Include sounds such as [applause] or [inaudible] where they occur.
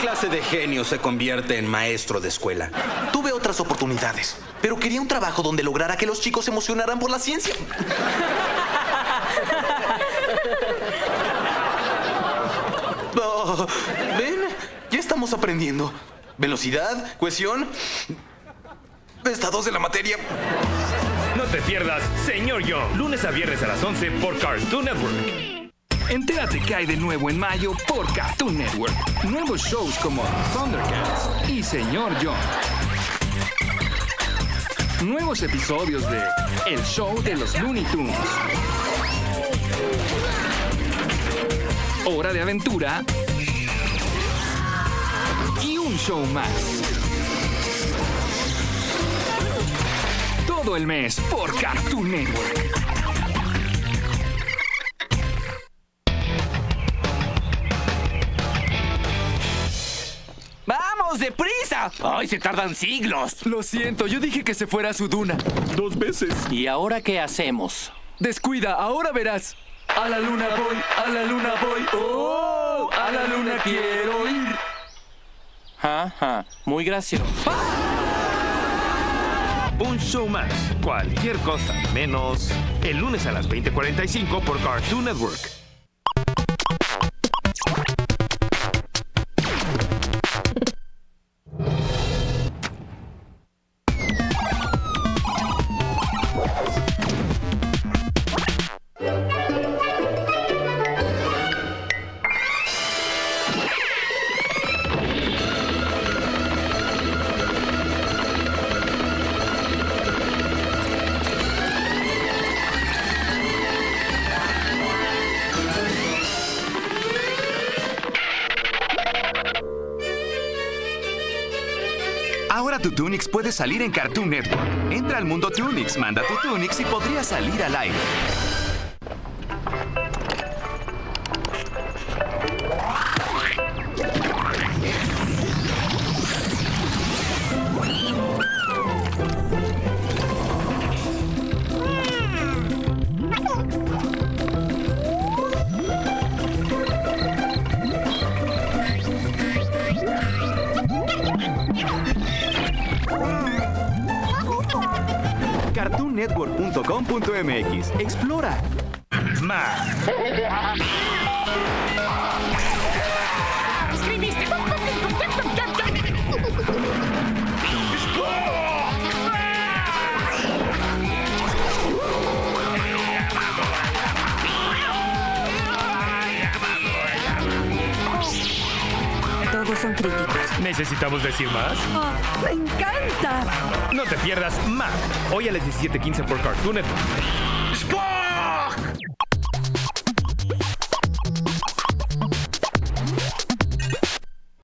de genio se convierte en maestro de escuela. Tuve otras oportunidades, pero quería un trabajo donde lograra que los chicos se emocionaran por la ciencia. [laughs] Oh, Ven, ya estamos aprendiendo. Velocidad, cohesión, estados de la materia. No te pierdas Señor Yo, lunes a viernes a las 11 por Cartoon Network. Entérate qué hay de nuevo en mayo por Cartoon Network. Nuevos shows como Thundercats y Señor John. Nuevos episodios de El Show de los Looney Tunes. Hora de aventura. Y un show más. Todo el mes por Cartoon Network. Deprisa! ¡Ay, se tardan siglos! Lo siento, yo dije que se fuera a su duna. Dos veces. ¿Y ahora qué hacemos? Descuida, ahora verás. A la luna voy, a la luna voy. ¡Oh! A la luna quiero ir. Ajá, muy gracioso. Un show más, cualquier cosa menos el lunes a las 20:45 por Cartoon Network. Tu Tunix puede salir en Cartoon Network. Entra al mundo Tunix, manda tu Tunix y podría salir al aire. CartoonNetwork.com.mx. Explora. Más. [laughs] son críticos. ¿Necesitamos decir más? ¡Me encanta! No te pierdas más. Hoy a las 17:15 por Cartoon Network.